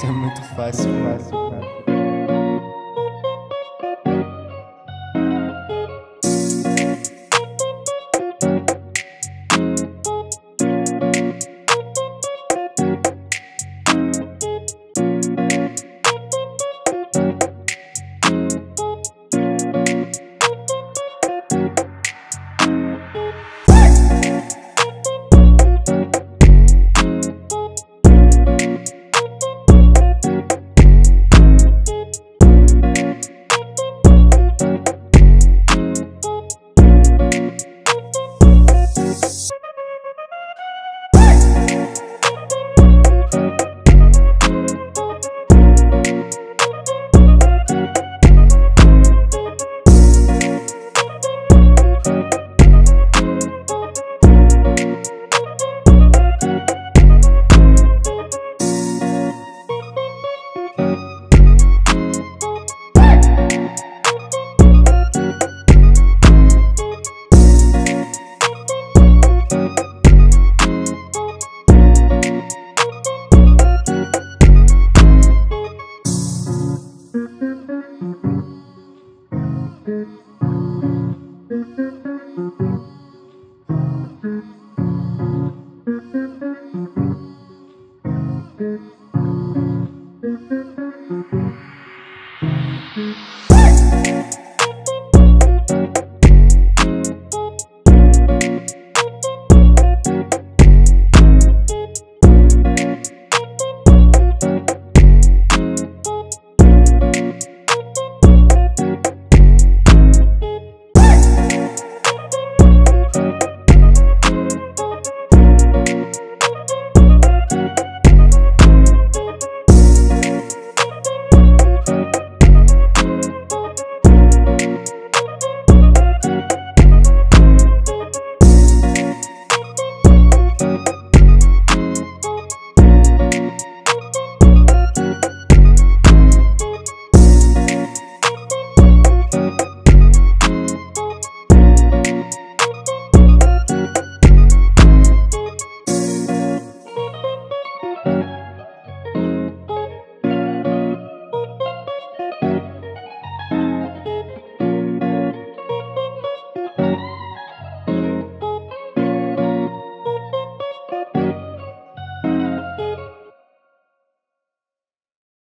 É muito fácil, fácil, fácil. Thank